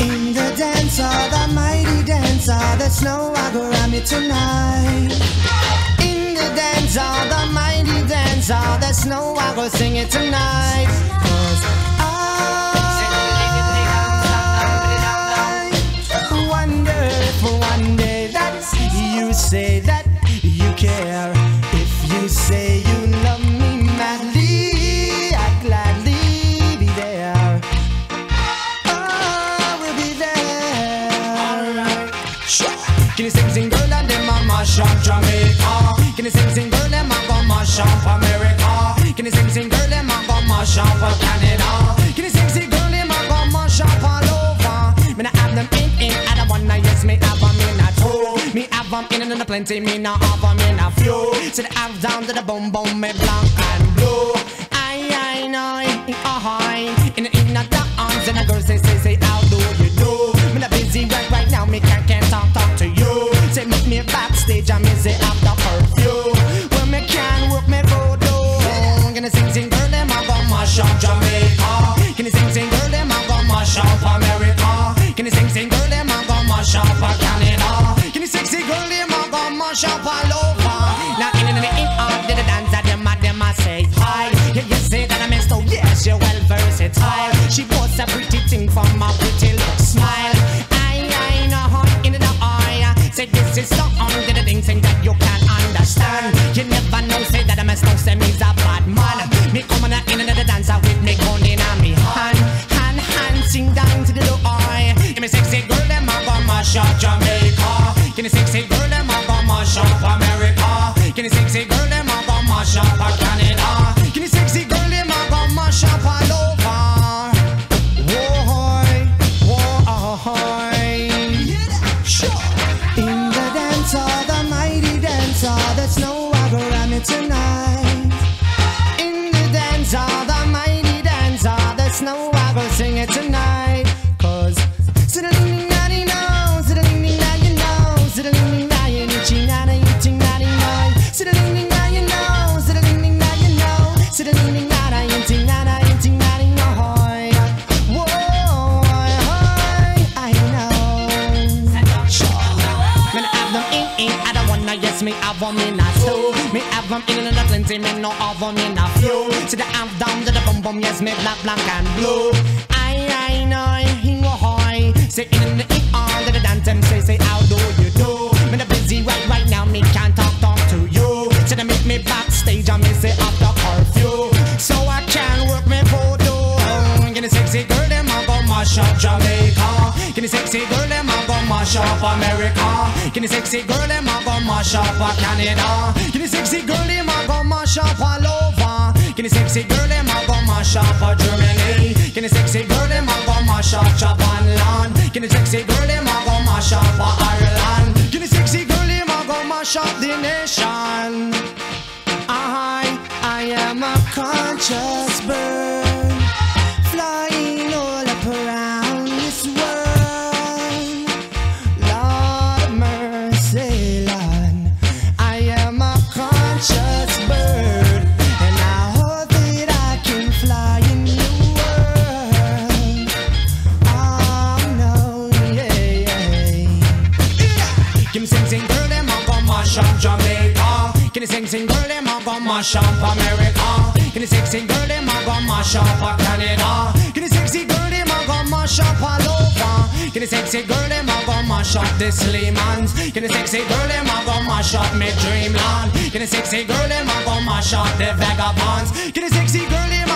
In the dance hall, the mighty dancer, the snow I go around me tonight. In the dance hall, the mighty dance, dancer, the snow I go sing it tonight. Say that you care. If you say you love me madly, I'd gladly be there. Oh, we'll be there. Alright. Sure. Can you sing, sing, girl, and them a mash up Jamaica? Can you sing, sing, girl, them a go mash up America? Can you sing, sing, girl, them a go mash up Canada? Can you sing, sing, girl, them a go mash up all over? Me not have them in, in, I don't wanna, yes, me have Me have them in and plenty, me not have them in a few. So the have down to the boom, boom, me black and blue. I, I know, ahoy. In the, in the arms and the girls say, say, say, how do you do? Me not busy right, right now, me can't, can't talk, talk to you. Say, meet me backstage, I'm busy after curfew. Well, me can work me voodoo. Gonna sing, sing, girl, them a go mash up Jamaica. Coming in and the dancer with me gun in a me hand, hand, hand, sing down to the door. Give me sexy girl, them a go mash up Jamaica. I yes me have them in a two. Me have them in a plenty, me no have them in a few. See the amp down to the bum bum, yes me black, black and blue. I I know, he go high. Say in and in all the dance and say say how do you do? Me nah busy right right now, me can't talk talk to you. So they meet me backstage and me say after curfew, so I can work me voodoo. Get a sexy girl, them a go mash up Jamaica. Get a sexy girl, them a mash up America. Get a sexy girl, them a go mash up Canada. Get a sexy girl, them a go mash up all over. Get a sexy girl, them a go mash up Germany. Get a sexy girl, them a go mash up Japan land. Get a sexy girl, them a go mash up Ireland. Get a sexy girl, them a go mash up the sing sing girl, them a go mash up Jamaica. Give me sing sing girl, them a go mash up America. Give me sexy girl, them a go mash up Canada. Give me sexy girl, them a go mash up all over. Give me sexy girl, them a go mash up the Slimans. Give me sexy girl, them a go mash up me dreamland. Give me sexy girl, them a go mash up the vagabonds. Give me sexy girl, them